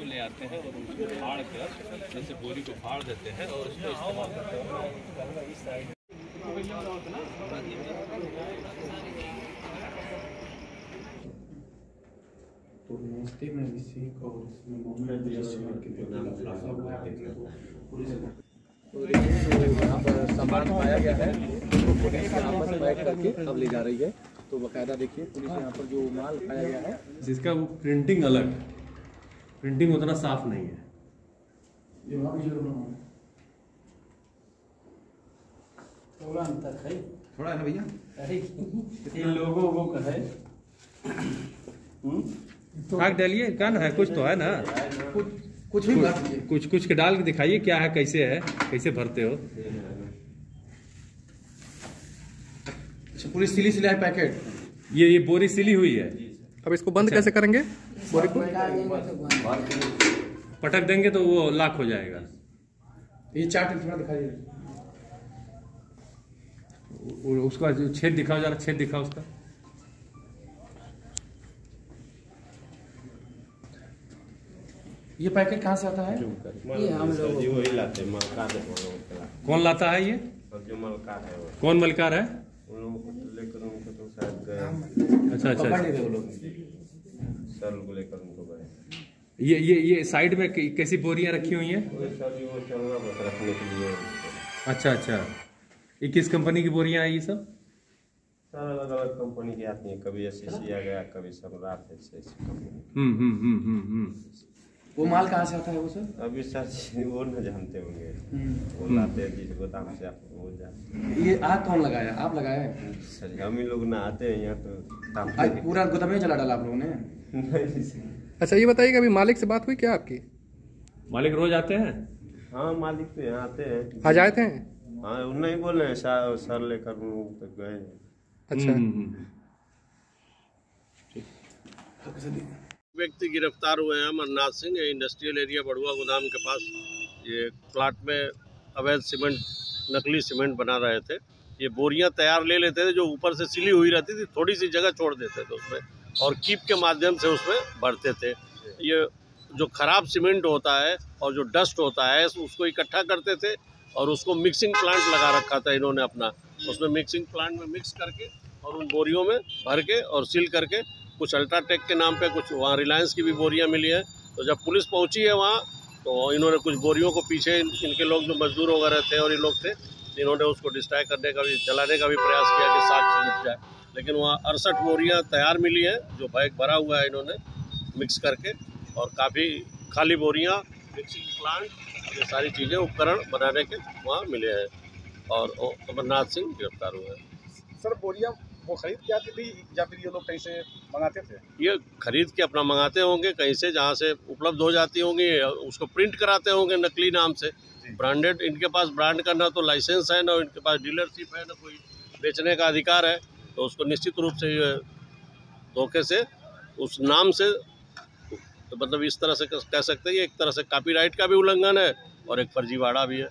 को ले आते हैं और उसको फाड़ कर जैसे बोरी को फाड़ देते हैं और उसको इस्तेमाल करते हैं। तो नमस्ते मैं अभिषेक और इसमें मोहम्मद के खुलासा हुआ पुलिस देखिए जो यहाँ पर सामान पाया गया है। तो पुलिस यहाँ पर पैक करके अब ले जा रही है। तो बकायदा देखिए पुलिस यहाँ पर जो माल पाया गया है। जिसका वो प्रिंटिंग अलग है। प्रिंटिंग उतना साफ़ नहीं है। ये थोड़ा अंतर है। थोड़ा है ना भैया? अरे इन लोगों को कहे आग डालिए क्या ना है कुछ तो है ना। कुछ कुछ भी नहीं कुछ कुछ के डाल के दिखाइए क्या है कैसे है कैसे भरते हो। अच्छा पूरी सिली सिलाई पैकेट? ये ये बोरी सिली हुई है। अब इसको बंद कैसे करेंगे? बोरी को? पटक देंगे तो वो लाख हो जाएगा। ये चार्ट थोड़ा दिखाइए। उसका जो छेद दिखाओ जरा छेद दिखाओ उसका। ये पैकेट कहाँ से आता है? ये हम लोग वही लाते हैं कौन लाता है ये? जो मलका है वो। कौन मलकार है उन लोगों को तो लेकर उनको तो शायद गए अच्छा अच्छा पकड़ अच्छा। सर को लेकर उनको गए। ये ये ये साइड में कैसी बोरियाँ रखी हुई हैं? वही सर जी वो चलना बस रखने के लिए। अच्छा अच्छा। ये किस कंपनी की बोरियाँ हैं ये सब? सर अलग अलग कंपनी की आती हैं। कभी एस आ गया कभी सम्राट ऐसे ऐसी कंपनी हम्म हम्म हम्म हम्म हम्म। वो माल कहाँ से आता है वो सर अभी सर वो न जानते होंगे। वो लाते हैं जिस गोदाम से आप वो जाते ये आग कौन लगाया? आप लगाए सर हम ही लोग ना आते हैं यहाँ तो आज पूरा गोदाम में जला डाला आप लोगों ने? अच्छा ये बताइए अभी मालिक से बात हुई क्या आपकी? मालिक रोज आते हैं? हाँ मालिक तो यहाँ आते हैं। आज आए थे? हाँ वो नहीं बोल रहे हैं सर सर लेकर उन गए। अच्छा। हम्म, हम्म, हम्म। व्यक्ति गिरफ़्तार हुए हैं, अमरनाथ सिंह, ये इंडस्ट्रियल एरिया बड़ुआ गोदाम के पास। ये प्लाट में अवैध सीमेंट नकली सीमेंट बना रहे थे। ये बोरियाँ तैयार ले लेते थे, जो ऊपर से सिली हुई रहती थी, थोड़ी सी जगह छोड़ देते थे उसमें और कीप के माध्यम से उसमें भरते थे। ये जो खराब सीमेंट होता है और जो डस्ट होता है, उसको इकट्ठा करते थे और उसको मिक्सिंग प्लांट लगा रखा था इन्होंने अपना। उसमें मिक्सिंग प्लांट में मिक्स करके और उन बोरियों में भर के और सील करके कुछ अल्ट्राटेक के नाम पे कुछ वहाँ रिलायंस की भी बोरियाँ मिली हैं। तो जब पुलिस पहुँची है वहाँ तो इन्होंने कुछ बोरियों को पीछे इन- इनके लोग जो मजदूर वगैरह थे और ये लोग थे, इन्होंने उसको डिस्ट्रैक्ट करने का भी, जलाने का भी प्रयास किया कि साक्ष्य मिट जाए। लेकिन वहाँ अड़सठ बोरियाँ तैयार मिली हैं, जो बैग भरा हुआ है इन्होंने मिक्स करके, और काफ़ी खाली बोरियाँ मिक्सिंग प्लांट ये सारी चीज़ें उपकरण बनाने के वहाँ मिले हैं। और अमरनाथ सिंह गिरफ़्तार हुए हैं। सर, बोरियाँ वो खरीद के आती थी या फिर ये लोग कहीं से मंगाते थे? ये खरीद के अपना मंगाते होंगे कहीं से जहाँ से उपलब्ध हो जाती होंगी उसको प्रिंट कराते होंगे नकली नाम से। ब्रांडेड इनके पास ब्रांड का ना तो लाइसेंस है ना इनके पास डीलरशिप है ना कोई बेचने का अधिकार है तो उसको निश्चित रूप से धोखे से उस नाम से तो मतलब इस तरह से कह कह सकते हैं एक तरह से कॉपीराइट का भी उल्लंघन है और एक फर्जीवाड़ा भी है।